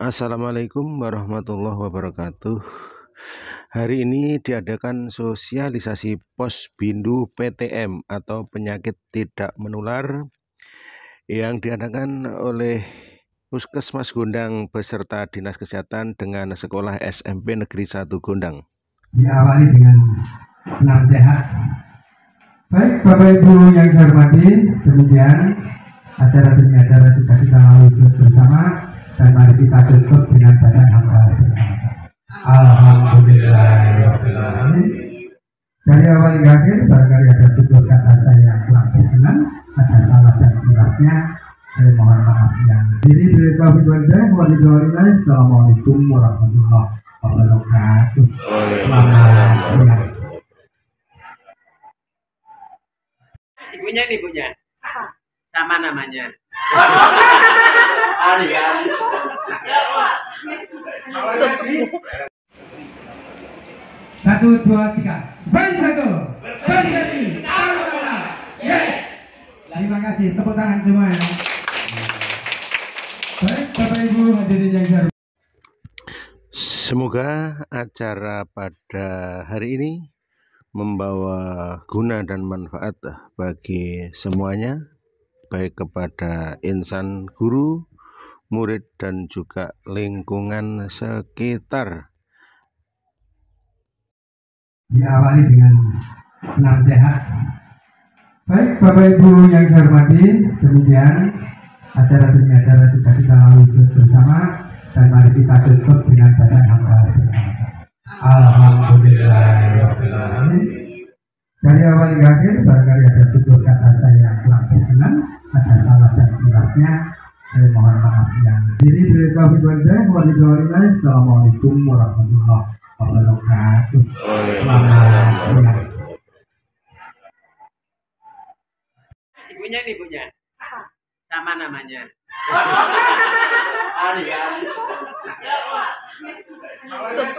Assalamualaikum warahmatullahi wabarakatuh. Hari ini diadakan sosialisasi Posbindu PTM atau penyakit tidak menular yang diadakan oleh Puskesmas Gondang beserta Dinas Kesehatan dengan Sekolah SMP Negeri 1 Gondang. Diawali dengan senam sehat. Baik Bapak Ibu yang saya hormati, demikian acara demi acara sudah kita kita tutup dengan badan hamdalah bersama-sama. Alhamdulillahirobbilalamin. Dari awal hingga akhir barangkali ada cukup kata saya yang kurang berkenan, ada salah dan hilafnya. Saya mohon maaf yang sini dari tauhid wal hidayah Assalamualaikum warahmatullahi wabarakatuh. Selamat siang. Ibunya nih ibunya. Sama namanya. Satu, dua, tiga. Span satu. Span satu. Taruh Yes. Terima kasih. Tepuk tangan semua. ya. Baik, Bapak Ibu hadirin yang saya hormati. Semoga acara pada hari ini membawa guna dan manfaat bagi semuanya, baik kepada insan guru, murid, dan juga lingkungan sekitar. diawali dengan senam sehat. Baik Bapak Ibu yang saya hormati, demikian acara demi acara sudah kita lalui bersama dan mari kita tutup dengan badan hamdalah bersama-sama. Alhamdulillahirobbilalamin. Dari awal hingga akhir barangkali ada cukup kata sebabnya saya mohon maafnya. sini dari kami saya mohon didoakan. Assalamualaikum warahmatullahi wabarakatuh. Selamat siang. Ibunya ini ibunya. Sama namanya. Ari Ari Terus